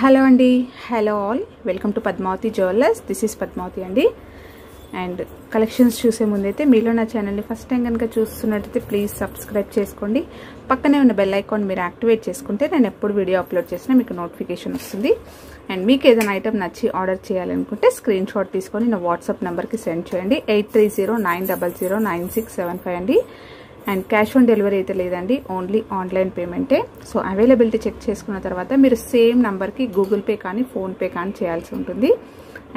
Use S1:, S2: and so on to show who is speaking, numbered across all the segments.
S1: Hello అండి. Hello all. Welcome to Padmavati jewellers. This is Padmavati అండి. And collections చూసే ముందైతే మీలో నా ఛానల్ని ఫస్ట్ టైం కనుక చూస్తున్నట్టయితే ప్లీజ్ సబ్స్క్రైబ్ చేసుకోండి. పక్కనే ఉన్న బెల్ ఐకాన్ మీరు యాక్టివేట్ చేసుకుంటే నేను ఎప్పుడు వీడియో అప్లోడ్ చేసినా మీకు నోటిఫికేషన్ వస్తుంది. అండ్ మీకు ఏదైనా ఐటమ్ నచ్చి ఆర్డర్ చేయాలనుకుంటే స్క్రీన్ షాట్ తీసుకొని నా వాట్సాప్ నెంబర్కి సెండ్ చేయండి. Eight three zero nine double zero nine six seven five అండి. అండ్ క్యాష్ ఆన్ డెలివరీ అయితే లేదండి. ఓన్లీ ఆన్లైన్ పేమెంటే సో అవైలబిలిటీ చెక్ చేసుకున్న తర్వాత మీరు సేమ్ నెంబర్కి గూగుల్ పే కానీ ఫోన్పే కానీ చేయాల్సి ఉంటుంది.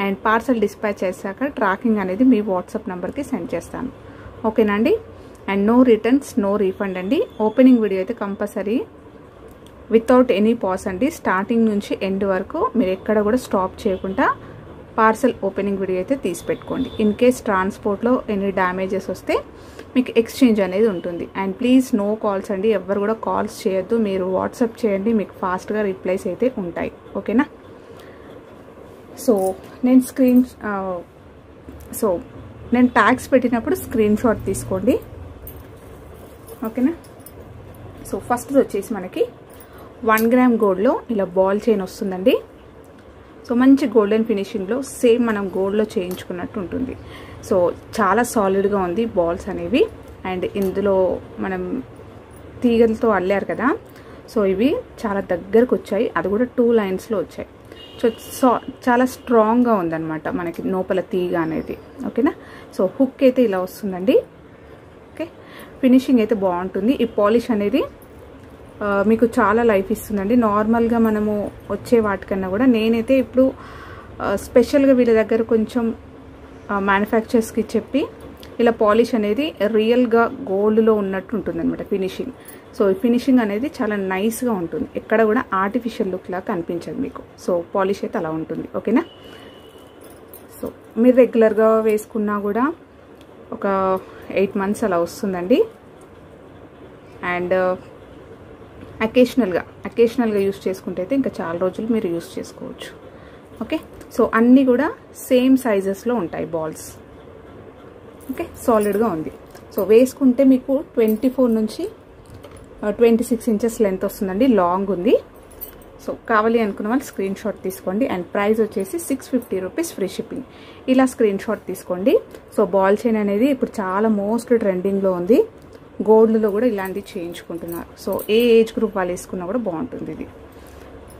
S1: అండ్ పార్సల్ డిస్పాచ్ చేశాక ట్రాకింగ్ అనేది మీ వాట్సాప్ నెంబర్కి సెండ్ చేస్తాను. ఓకేనా అండి? And no returns no refund అండి. ఓపెనింగ్ వీడియో అయితే కంపల్సరీ వితౌట్ ఎనీ పాస్ అండి. స్టార్టింగ్ నుంచి ఎండ్ వరకు మీరు ఎక్కడ కూడా స్టాప్ చేయకుండా పార్సల్ ఓపెనింగ్ వీడియో అయితే తీసి పెట్టుకోండి ఇన్ కేస్ ట్రాన్స్పోర్ట్లో ఎనీ డ్యామేజెస్ వస్తే మీకు ఎక్స్చేంజ్ అనేది ఉంటుంది. అండ్ ప్లీజ్ నో కాల్స్ అండి. ఎవరు కూడా కాల్స్ చేయొద్దు. మీరు వాట్సాప్ చేయండి. మీకు ఫాస్ట్గా రిప్లైస్ అయితే ఉంటాయి. ఓకేనా సో నేను స్క్రీన్ సో నేను ట్యాక్స్ పెట్టినప్పుడు స్క్రీన్ షాట్ తీసుకోండి. ఓకేనా సో ఫస్ట్ వచ్చేసి మనకి వన్ గ్రామ్ గోల్డ్లో ఇలా బాల్ చైన్ వస్తుందండి. సో మంచి గోల్డెన్ ఫినిషింగ్లో సేమ్ మనం గోల్డ్లో చేయించుకున్నట్టు ఉంటుంది. సో చాలా సాలిడ్గా ఉంది బాల్స్ అనేవి. అండ్ ఇందులో మనం తీగలతో అల్లారు కదా. సో ఇవి చాలా దగ్గరకు వచ్చాయి. అది కూడా టూ లైన్స్లో వచ్చాయి. సో సా చాలా స్ట్రాంగ్గా ఉందన్నమాట మనకి లోపల తీగ అనేది. ఓకేనా సో హుక్ అయితే ఇలా వస్తుందండి. ఓకే ఫినిషింగ్ అయితే బాగుంటుంది. ఈ పాలిష్ అనేది మీకు చాలా లైఫ్ ఇస్తుందండి. నార్మల్గా మనము వచ్చే వాటికన్నా కూడా నేనైతే ఇప్పుడు స్పెషల్గా వీళ్ళ దగ్గర కొంచెం మ్యానుఫ్యాక్చర్స్కి చెప్పి ఇలా పాలిష్ అనేది రియల్గా గోల్డ్లో ఉన్నట్టు ఉంటుంది అనమాట ఫినిషింగ్ సో ఈ ఫినిషింగ్ అనేది చాలా నైస్గా ఉంటుంది. ఎక్కడ కూడా ఆర్టిఫిషియల్ లుక్ లాగా కనిపించదు మీకు. సో పాలిష్ అయితే అలా ఉంటుంది. ఓకేనా సో మీరు రెగ్యులర్గా వేసుకున్నా కూడా ఒక ఎయిట్ మంత్స్ అలా వస్తుందండి. అండ్ అకేషనల్గా అకేషనల్గా యూస్ చేసుకుంటే అయితే ఇంకా చాలా రోజులు మీరు యూస్ చేసుకోవచ్చు. ఓకే సో అన్నీ కూడా సేమ్ సైజెస్లో ఉంటాయి బాల్స్ ఓకే సాలిడ్గా ఉంది. సో వేసుకుంటే మీకు ట్వంటీ ఫోర్ నుంచి ట్వంటీ సిక్స్ ఇంచెస్ లెంత్ వస్తుందండి. లాంగ్ ఉంది. సో కావాలి అనుకున్న వాళ్ళు స్క్రీన్ షాట్ తీసుకోండి. అండ్ ప్రైస్ వచ్చేసి six fifty rupees free shipping ఇలా స్క్రీన్ షాట్ తీసుకోండి. సో బాల్ చైన్ అనేది ఇప్పుడు చాలా మోస్ట్ ట్రెండింగ్లో ఉంది. గోల్డ్లో కూడా ఇలాంటివి చేయించుకుంటున్నారు. సో ఏ ఏజ్ గ్రూప్ వాళ్ళు వేసుకున్నా కూడా బాగుంటుంది ఇది.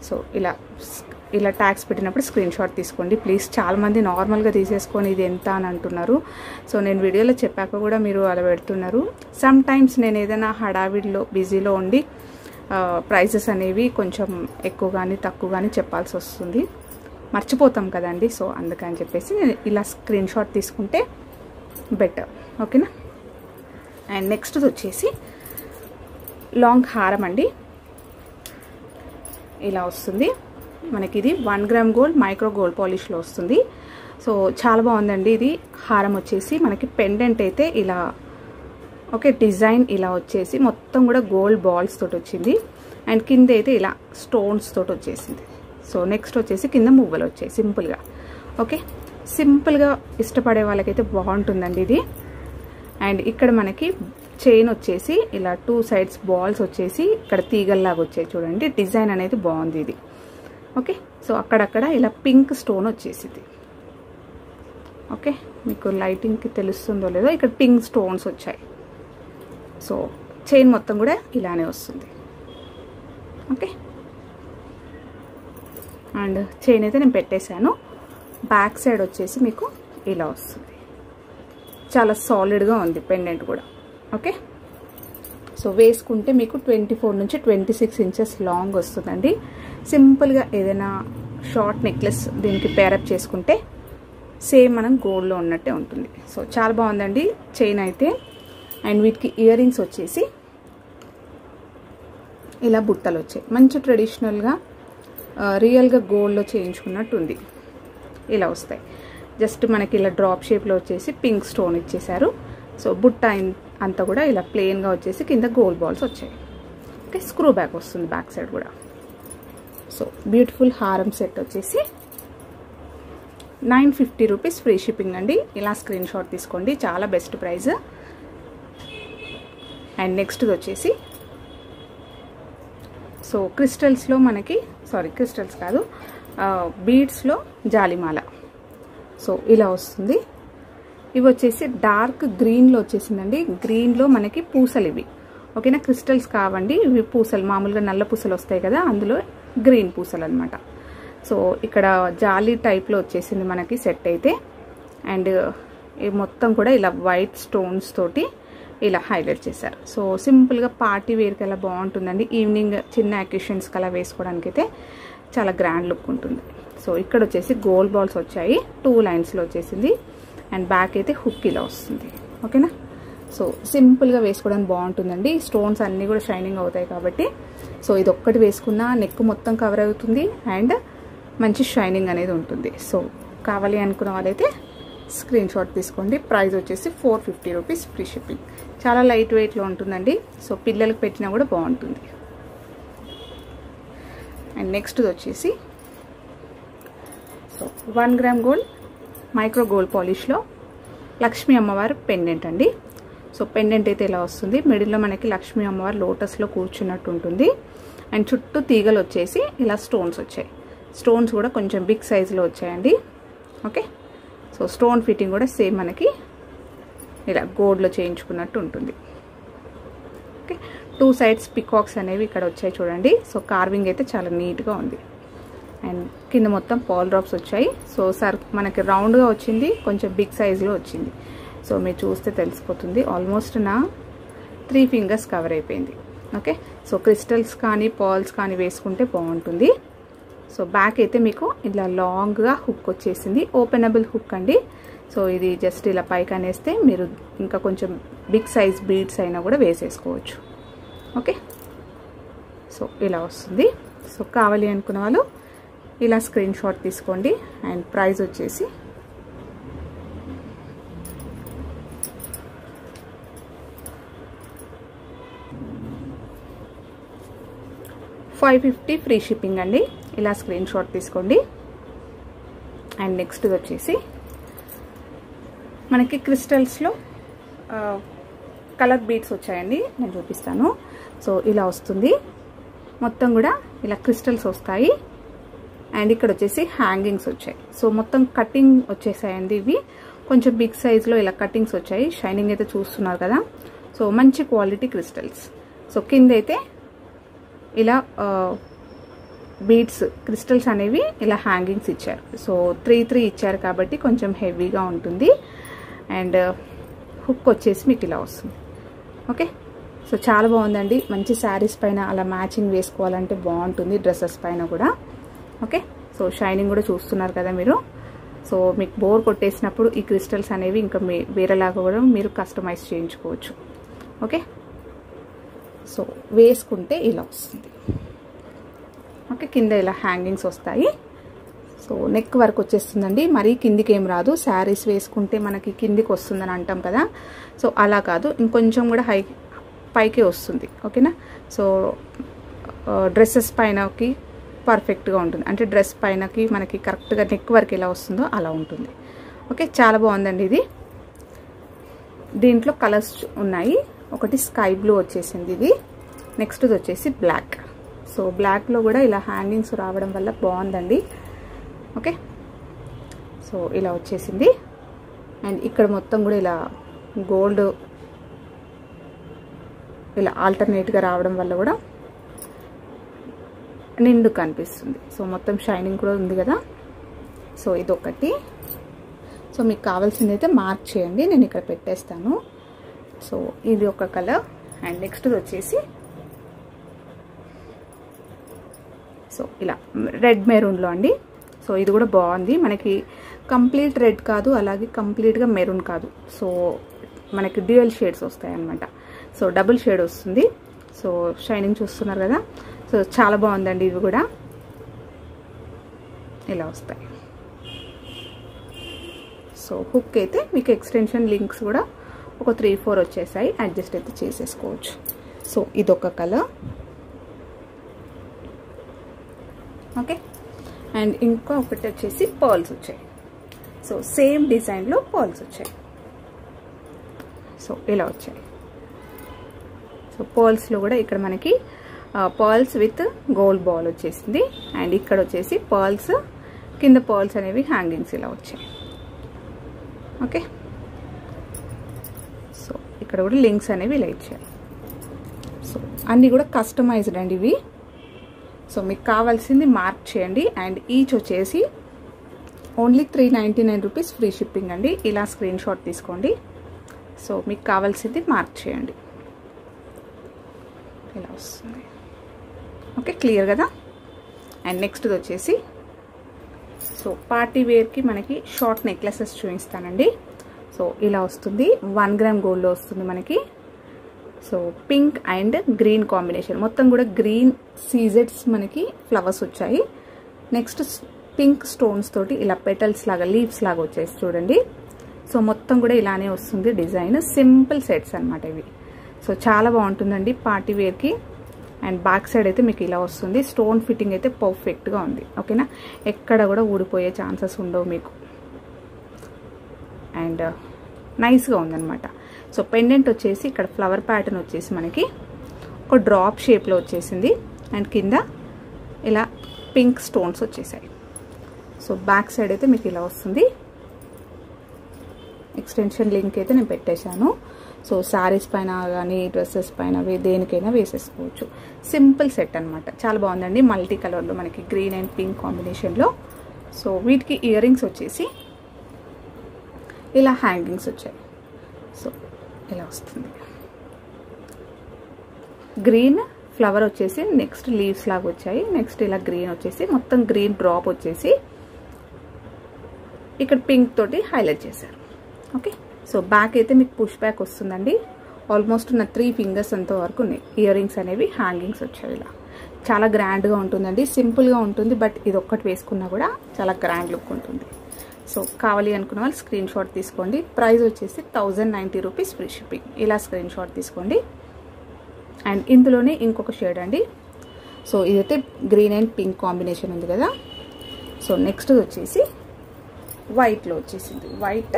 S1: సో ఇలా ఇలా ట్యాక్స్ పెట్టినప్పుడు స్క్రీన్ షాట్ తీసుకోండి. ప్లీజ్ చాలామంది నార్మల్గా తీసేసుకొని ఇది ఎంత అని అంటున్నారు. సో నేను వీడియోలో చెప్పాక కూడా మీరు అలా పెడుతున్నారు. సమ్ టైమ్స్ నేను ఏదైనా హడావిడిలో బిజీలో ఉండి ప్రైజెస్ అనేవి కొంచెం ఎక్కువ కానీ తక్కువ కానీ చెప్పాల్సి వస్తుంది. మర్చిపోతాం కదండి. సో అందుకని చెప్పేసి నేను ఇలా స్క్రీన్ షాట్ తీసుకుంటే బెటర్. ఓకేనా? అండ్ నెక్స్ట్ వచ్చేసి లాంగ్ హారం అండి ఇలా వస్తుంది. మనకి ఇది one gram gold micro gold పాలిష్లో వస్తుంది. సో చాలా బాగుందండి ఇది. హారం వచ్చేసి మనకి పెండెంట్ అయితే ఇలా ఓకే డిజైన్ ఇలా వచ్చేసి మొత్తం కూడా గోల్డ్ బాల్స్ తోటి వచ్చింది. అండ్ కింద అయితే ఇలా స్టోన్స్ తోటి వచ్చేసింది. సో నెక్స్ట్ వచ్చేసి కింద మువ్వలు వచ్చాయి సింపుల్గా. ఓకే సింపుల్గా ఇష్టపడే వాళ్ళకైతే బాగుంటుందండి ఇది. అండ్ ఇక్కడ మనకి చైన్ వచ్చేసి ఇలా టూ సైడ్స్ బాల్స్ వచ్చేసి ఇక్కడ తీగల్లాగా వచ్చాయి చూడండి. డిజైన్ అనేది బాగుంది ఇది. ఓకే? సో అక్కడక్కడ ఇలా పింక్ స్టోన్ వచ్చేసింది ఓకే? మీకు లైటింగ్కి తెలుస్తుందో లేదో ఇక్కడ పింక్ స్టోన్స్ వచ్చాయి. సో చైన్ మొత్తం కూడా ఇలానే వస్తుంది. ఓకే? అండ్ చైన్ అయితే నేను పెట్టేశాను. బ్యాక్ సైడ్ వచ్చేసి మీకు ఇలా వస్తుంది. చాలా సాలిడ్గా ఉంది పెండెంట్ కూడా. ఓకే సో వేసుకుంటే మీకు ట్వంటీ ఫోర్ నుంచి ట్వంటీ సిక్స్ ఇంచెస్ లాంగ్ వస్తుందండి సింపుల్గా ఏదైనా షార్ట్ నెక్లెస్ దీనికి పేరప్ చేసుకుంటే సేమ్ మనం గోల్డ్లో ఉన్నట్టే ఉంటుంది. సో చాలా బాగుందండి చైన్ అయితే. అండ్ వీటికి ఇయర్ రింగ్స్ వచ్చేసి ఇలా బుట్టలు వచ్చాయి. మంచి ట్రెడిషనల్గా రియల్గా గోల్డ్లో చేయించుకున్నట్టు ఉంది. ఇలా వస్తాయి. జస్ట్ మనకి ఇలా డ్రాప్ షేప్లో వచ్చేసి పింక్ స్టోన్ ఇచ్చేసారు సో బుట్ట అంతా కూడా ఇలా ప్లెయిన్గా వచ్చేసి కింద గోల్డ్ బాల్స్ వచ్చాయి. ఓకే స్క్రూ బ్యాక్ వస్తుంది బ్యాక్ సైడ్ కూడా. సో బ్యూటిఫుల్ హారం సెట్ వచ్చేసి nine fifty rupees free shipping అండి. ఇలా స్క్రీన్ షాట్ తీసుకోండి. చాలా బెస్ట్ ప్రైస్ అండ్ నెక్స్ట్ది వచ్చేసి సో క్రిస్టల్స్లో మనకి సారీ క్రిస్టల్స్ కాదు uh, బీడ్స్లో జాలిమాల. సో ఇలా వస్తుంది. ఇవి వచ్చేసి డార్క్ గ్రీన్లో వచ్చేసిందండి. గ్రీన్లో మనకి పూసలు ఇవి. ఓకేనా? క్రిస్టల్స్ కావండి. ఇవి పూసలు మామూలుగా నల్ల పూసలు వస్తాయి కదా అందులో గ్రీన్ పూసలు అనమాట సో ఇక్కడ జాలీ టైప్లో వచ్చేసింది మనకి సెట్ అయితే. అండ్ మొత్తం కూడా ఇలా వైట్ స్టోన్స్ తోటి ఇలా హైలైట్ చేశారు. సో సింపుల్గా పార్టీ వేర్కి అలా బాగుంటుందండి. ఈవినింగ్ చిన్న అకేషన్స్కి అలా వేసుకోవడానికి అయితే చాలా గ్రాండ్ లుక్ ఉంటుంది. సో ఇక్కడ వచ్చేసి గోల్డ్ బాల్స్ వచ్చాయి. టూ లైన్స్లో వచ్చేసింది. అండ్ బ్యాక్ అయితే హుక్ ఇలా వస్తుంది ఓకేనా సో సింపుల్గా వేసుకోవడానికి బాగుంటుందండి. స్టోన్స్ అన్నీ కూడా షైనింగ్ అవుతాయి కాబట్టి. సో ఇది ఒక్కటి వేసుకున్నా నెక్ మొత్తం కవర్ అవుతుంది అండ్ మంచి షైనింగ్ అనేది ఉంటుంది. సో కావాలి అనుకున్న వాళ్ళైతే స్క్రీన్ షాట్ తీసుకోండి. ప్రైస్ వచ్చేసి four fifty rupees free shipping చాలా లైట్ వెయిట్లో ఉంటుందండి. సో పిల్లలకు పెట్టినా కూడా బాగుంటుంది. అండ్ నెక్స్ట్ వచ్చేసి one gram gold micro gold పాలిష్లో. Lakshmi అమ్మవారు పెండెంట్ అండి. సో పెండెంట్ అయితే ఇలా వస్తుంది. మిడిల్లో మనకి లక్ష్మీ అమ్మవారు లోటస్లో కూర్చున్నట్టు ఉంటుంది. అండ్ చుట్టూ తీగలు వచ్చేసి ఇలా స్టోన్స్ వచ్చాయి. స్టోన్స్ కూడా కొంచెం బిగ్ సైజులో వచ్చాయండి. ఓకే? సో స్టోన్ ఫిట్టింగ్ కూడా సేమ్ మనకి ఇలా గోల్డ్లో చేయించుకున్నట్టు ఉంటుంది. ఓకే? టూ సైడ్స్ పికాక్స్ అనేవి ఇక్కడ వచ్చాయి చూడండి. సో కార్వింగ్ అయితే చాలా నీట్గా ఉంది. అండ్ కింద మొత్తం పాల్ డ్రాప్స్ వచ్చాయి. సో సర్ మనకి రౌండ్గా వచ్చింది కొంచెం బిగ్ సైజులో వచ్చింది. సో మీరు చూస్తే తెలిసిపోతుంది. ఆల్మోస్ట్ నా త్రీ ఫింగర్స్ కవర్ అయిపోయింది. ఓకే సో క్రిస్టల్స్ కానీ పాల్స్ కానీ వేసుకుంటే బాగుంటుంది. సో బ్యాక్ అయితే మీకు ఇలా లాంగ్గా హుక్ వచ్చేసింది. ఓపెనబుల్ హుక్ అండి. సో ఇది జస్ట్ ఇలా పైకి అనేస్తే మీరు ఇంకా కొంచెం బిగ్ సైజ్ బీడ్స్ అయినా కూడా వేసేసుకోవచ్చు. ఓకే సో ఇలా వస్తుంది. సో కావాలి అనుకున్న వాళ్ళు ఇలా స్క్రీన్ షాట్ తీసుకోండి అండ్ ప్రైస్ వచ్చేసి ఫైవ్ ఫిఫ్టీ ఫ్రీ షిప్పింగ్ అండి. ఇలా స్క్రీన్ షాట్ తీసుకోండి. అండ్ నెక్స్ట్ వచ్చేసి మనకి క్రిస్టల్స్లో కలర్ బీడ్స్ వచ్చాయండి. నేను చూపిస్తాను. సో ఇలా వస్తుంది. మొత్తం కూడా ఇలా క్రిస్టల్స్ వస్తాయి. అండ్ ఇక్కడ వచ్చేసి హ్యాంగింగ్స్ వచ్చాయి. సో మొత్తం కటింగ్ వచ్చేసాయండి ఇవి. కొంచెం బిగ్ సైజ్లో ఇలా కటింగ్స్ వచ్చాయి. షైనింగ్ అయితే చూస్తున్నారు కదా. సో మంచి క్వాలిటీ క్రిస్టల్స్. సో కింద అయితే ఇలా బీడ్స్ క్రిస్టల్స్ అనేవి ఇలా హ్యాంగింగ్స్ ఇచ్చారు. సో త్రీ త్రీ ఇచ్చారు కాబట్టి కొంచెం హెవీగా ఉంటుంది. అండ్ హుక్ వచ్చేసి మీకు ఇలా వస్తుంది. ఓకే? సో చాలా బాగుందండి. మంచి శారీస్ పైన అలా మ్యాచింగ్ వేసుకోవాలంటే బాగుంటుంది. డ్రెస్సెస్ పైన కూడా. ఓకే? సో షైనింగ్ కూడా చూస్తున్నారు కదా మీరు. సో మీకు బోర్ కొట్టేసినప్పుడు ఈ క్రిస్టల్స్ అనేవి ఇంకా మీ వేరేలాగా కూడా మీరు కస్టమైజ్ చేయించుకోవచ్చు. ఓకే? సో వేసుకుంటే ఇలా వస్తుంది. ఓకే కింద ఇలా హ్యాంగింగ్స్ వస్తాయి. సో నెక్ వరకు వచ్చేస్తుందండి. మరీ కిందికి ఏం రాదు. శారీస్ వేసుకుంటే మనకి కిందికి వస్తుందని అంటాం కదా. సో అలా కాదు. ఇంకొంచెం కూడా హై పైకే వస్తుంది. ఓకేనా? సో డ్రెస్సెస్ పైనకి పర్ఫెక్ట్గా ఉంటుంది. అంటే డ్రెస్ పైనకి మనకి కరెక్ట్గా నెక్ వరకు ఎలా వస్తుందో అలా ఉంటుంది. ఓకే చాలా బాగుందండి ఇది. దీంట్లో కలర్స్ ఉన్నాయి. ఒకటి స్కై బ్లూ వచ్చేసింది ఇది. నెక్స్ట్ వచ్చేసి బ్లాక్. సో బ్లాక్లో కూడా ఇలా హ్యాంగింగ్స్ రావడం వల్ల బాగుందండి. ఓకే సో ఇలా వచ్చేసింది. అండ్ ఇక్కడ మొత్తం కూడా ఇలా గోల్డ్ ఇలా ఆల్టర్నేట్గా రావడం వల్ల కూడా నిండు కనిపిస్తుంది. సో మొత్తం షైనింగ్ కూడా ఉంది కదా. సో ఇదొకటి సో మీకు కావాల్సింది అయితే మార్క్ చేయండి. నేను ఇక్కడ పెట్టేస్తాను. సో ఇది ఒక కలర్. అండ్ నెక్స్ట్ వచ్చేసి సో ఇలా రెడ్ మెరూన్లో అండి. సో ఇది కూడా బాగుంది. మనకి కంప్లీట్ రెడ్ కాదు అలాగే కంప్లీట్గా మెరూన్ కాదు. సో మనకి డ్యూయల్ షేడ్స్ వస్తాయి అనమాట సో డబుల్ షేడ్ వస్తుంది. సో షైనింగ్ చూస్తున్నారు కదా. సో చాలా బాగుందండి ఇవి కూడా. ఇలా వస్తాయి. సో హుక్ అయితే మీకు ఎక్స్టెన్షన్ లింక్స్ కూడా ఒక త్రీ ఫోర్ వచ్చేసాయి. అడ్జస్ట్ అయితే చేసేసుకోవచ్చు. సో ఇదొక కలర్ ఓకే అండ్ ఇంకా ఒకటి వచ్చేసి పర్ల్స్ వచ్చాయి. సో సేమ్ డిజైన్లో పర్ల్స్ వచ్చాయి. సో ఇలా వచ్చాయి. సో పర్ల్స్లో కూడా ఇక్కడ మనకి పర్ల్స్ విత్ గోల్డ్ బాల్ వచ్చేసింది. అండ్ ఇక్కడ వచ్చేసి పర్ల్స్ కింద పర్ల్స్ అనేవి హ్యాంగింగ్స్ ఇలా వచ్చాయి. ఓకే? సో ఇక్కడ కూడా లింక్స్ అనేవి ఇలా ఇచ్చారు. సో అన్నీ కూడా కస్టమైజ్డ్ అండి ఇవి. సో మీకు కావాల్సింది మార్క్ చేయండి. అండ్ ఈచ్ వచ్చేసి only three ninety nine rupees free shipping అండి. ఇలా స్క్రీన్ షాట్ తీసుకోండి. సో మీకు కావాల్సింది మార్క్ చేయండి. ఇలా వస్తుంది. ఓకే క్లియర్ కదా? అండ్ నెక్స్ట్ వచ్చేసి సో పార్టీ వేర్కి మనకి షార్ట్ నెక్లెసెస్ చూపిస్తానండి. సో ఇలా వస్తుంది. వన్ గ్రామ్ గోల్డ్లో వస్తుంది మనకి. So pink and green combination. మొత్తం కూడా గ్రీన్ సీజెడ్స్ మనకి ఫ్లవర్స్ వచ్చాయి. నెక్స్ట్ పింక్ స్టోన్స్ తోటి ఇలా పెటల్స్ లాగా లీవ్స్ లాగా వచ్చేసి చూడండి. సో మొత్తం కూడా ఇలానే వస్తుంది డిజైన్. సింపుల్ సెట్స్ అనమాట ఇవి. సో చాలా బాగుంటుందండి పార్టీ వేర్కి. అండ్ బ్యాక్ సైడ్ అయితే మీకు ఇలా వస్తుంది. స్టోన్ ఫిట్టింగ్ అయితే పర్ఫెక్ట్గా ఉంది. ఓకేనా? ఎక్కడ కూడా ఊడిపోయే ఛాన్సెస్ ఉండవు మీకు. అండ్ uh, నైస్గా ఉందన్నమాట. సో పెండెంట్ వచ్చేసి ఇక్కడ ఫ్లవర్ ప్యాటర్న్ వచ్చేసి మనకి ఒక డ్రాప్ షేప్లో వచ్చేసింది. అండ్ కింద ఇలా పింక్ స్టోన్స్ వచ్చేసాయి. సో బ్యాక్ సైడ్ అయితే మీకు ఇలా వస్తుంది. ఎక్స్టెన్షన్ లింక్ అయితే నేను పెట్టేశాను. సో శారీస్ పైన కానీ డ్రెస్సెస్ పైన దేనికైనా వేసేసుకోవచ్చు. సింపుల్ సెట్ అనమాట చాలా బాగుందండి. మల్టీ కలర్లో మనకి గ్రీన్ అండ్ పింక్ కాంబినేషన్లో. సో వీటికి ఇయర్ రింగ్స్ వచ్చేసి ఇలా హ్యాంగింగ్స్ వచ్చాయి. సో ఇలా వస్తుంది. గ్రీన్ ఫ్లవర్ వచ్చేసి నెక్స్ట్ లీవ్స్ లాగా వచ్చాయి. నెక్స్ట్ ఇలా గ్రీన్ వచ్చేసి మొత్తం గ్రీన్ డ్రాప్ వచ్చేసి ఇక్కడ పింక్ తోటి హైలైట్ చేశారు. ఓకే? సో బ్యాక్ అయితే మీకు పుష్ బ్యాక్ వస్తుందండి. ఆల్మోస్ట్ నా త్రీ ఫింగర్స్ అంత వరకు ఉన్నాయి. ఇయర్ రింగ్స్ అనేవి హ్యాంగింగ్స్ వచ్చాయి ఇలా. చాలా గ్రాండ్గా ఉంటుందండి. సింపుల్గా ఉంటుంది బట్ ఇది ఒక్కటి వేసుకున్నా కూడా చాలా గ్రాండ్ లుక్ ఉంటుంది. సో కావాలి అనుకున్న వాళ్ళు స్క్రీన్ షాట్ తీసుకోండి. ప్రైస్ వచ్చేసి thousand ninety rupees free shipping ఇలా స్క్రీన్ షాట్ తీసుకోండి. అండ్ ఇందులోనే ఇంకొక షేడ్ అండి. సో ఇదైతే గ్రీన్ అండ్ పింక్ కాంబినేషన్ ఉంది కదా. సో నెక్స్ట్ వచ్చేసి వైట్లో వచ్చేసింది. వైట్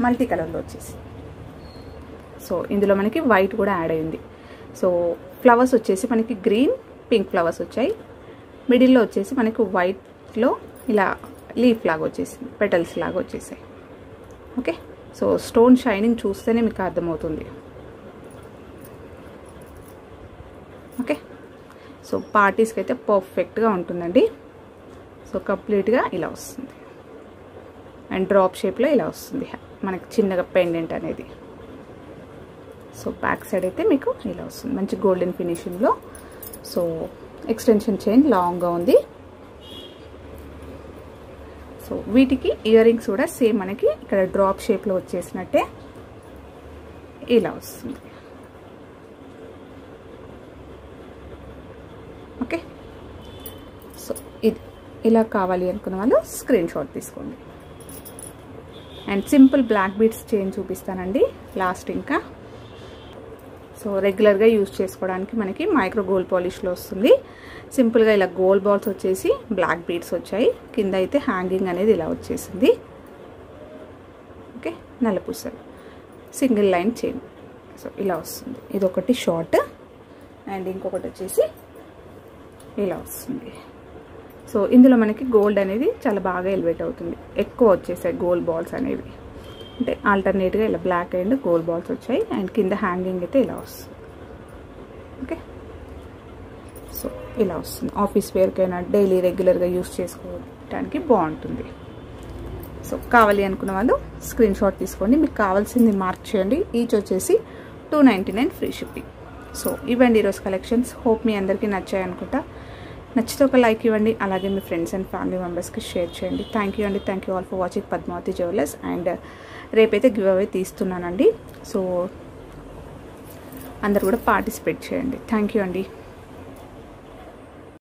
S1: మల్టీ కలర్లో వచ్చేసి. సో ఇందులో మనకి వైట్ కూడా యాడ్ అయింది. సో ఫ్లవర్స్ వచ్చేసి మనకి గ్రీన్ పింక్ ఫ్లవర్స్ వచ్చాయి. మిడిల్లో వచ్చేసి మనకి వైట్లో ఇలా లీఫ్ లాగా వచ్చేసింది పెటల్స్ లాగా వచ్చేసాయి. ఓకే? సో స్టోన్ షైనింగ్ చూస్తేనే మీకు అర్థమవుతుంది. ఓకే? సో పార్టీస్కి అయితే పర్ఫెక్ట్గా ఉంటుందండి. సో కంప్లీట్గా ఇలా వస్తుంది. అండ్ డ్రాప్ షేప్లో ఇలా వస్తుంది. మనకి చిన్నగా పెండెంట్ అనేది. సో బ్యాక్ సైడ్ అయితే మీకు ఇలా వస్తుంది. మంచి గోల్డెన్ ఫినిషింగ్లో. సో ఎక్స్టెన్షన్ చైన్ లాంగ్గా ఉంది. సో వీటికి ఇయర్ రింగ్స్ కూడా సేమ్ మనకి ఇక్కడ డ్రాప్ షేప్లో వచ్చేసినట్టే ఇలా వస్తుంది. ఓకే? సో ఇది ఇలా కావాలి అనుకున్న వాళ్ళు స్క్రీన్ షాట్ తీసుకోండి. And simple black beads chain చూపిస్తానండి లాస్ట్ ఇంకా. సో రెగ్యులర్గా యూజ్ చేసుకోవడానికి మనకి మైక్రో గోల్డ్ పాలిష్లో వస్తుంది. సింపుల్గా ఇలా గోల్డ్ బాల్స్ వచ్చేసి బ్లాక్ బీడ్స్ వచ్చాయి. కింద అయితే హ్యాంగింగ్ అనేది ఇలా వచ్చేసింది. Okay నల్లపూసలు. Single line chain. So ఇలా వస్తుంది. ఇది ఒకటి షార్ట్ అండ్ ఇంకొకటి వచ్చేసి ఇలా వస్తుంది. సో ఇందులో మనకి గోల్డ్ అనేది చాలా బాగా ఎలివేట్ అవుతుంది. ఎక్కువ వచ్చేసాయి గోల్డ్ బాల్స్ అనేవి. అంటే ఆల్టర్నేట్గా ఇలా బ్లాక్ అండ్ గోల్డ్ బాల్స్ వచ్చాయి. అండ్ కింద హ్యాంగింగ్ అయితే ఇలా వస్తుంది. ఓకే సో ఇలా వస్తుంది. ఆఫీస్ వేర్కైనా డైలీ రెగ్యులర్గా యూస్ చేసుకోవడానికి బాగుంటుంది. సో కావాలి అనుకున్న వాళ్ళు స్క్రీన్ షాట్ తీసుకోండి. మీకు కావాల్సింది మార్క్ చేయండి. ఈచ్ వచ్చేసి two ninety nine free shipping so ఇవ్వండి ఈరోజు కలెక్షన్స్ హోప్ మీ అందరికీ నచ్చాయి అనుకుంటా నచ్చితే ఒక లైక్ ఇవ్వండి అలాగే మీ ఫ్రెండ్స్ అండ్ ఫ్యామిలీ మెంబర్స్కి షేర్ చేయండి. థ్యాంక్ యూ అండి. Thank you all for watching Padmavathi jewellers and రేపైతే గివ్ అవే తీస్తున్నానండి. సో అందరు కూడా పార్టిసిపేట్ చేయండి. థ్యాంక్ యూ అండి.